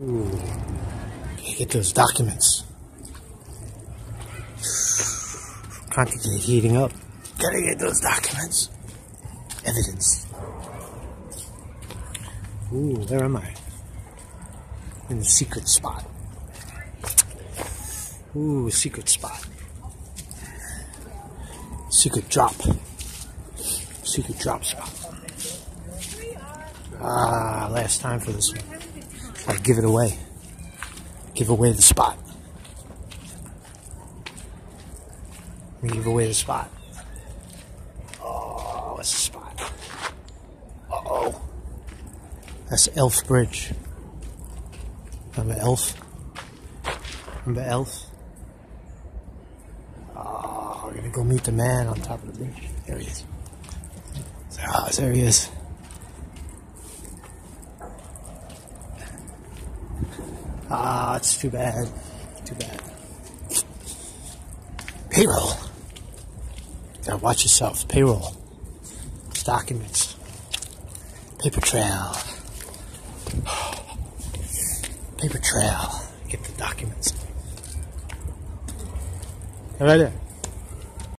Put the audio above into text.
Ooh. Get those documents. Content heating up. Gotta get those documents. Evidence. Ooh, where am I? In the secret spot. Ooh, secret spot. Secret drop. Secret drop spot. Ah, last time for this one. I'll give it away. Give away the spot. Give away the spot. Oh, what's the spot? Uh oh. That's Elf Bridge. Remember Elf? Remember Elf? Oh, we're gonna go meet the man on top of the bridge. There he is. Ah, there he is. Ah, it's too bad. Too bad. Payroll. Gotta watch yourself. Payroll. It's documents. Paper trail. Paper trail. Get the documents. Right there.